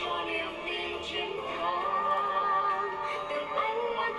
cho niềm tin chiến thắng từng ánh mắt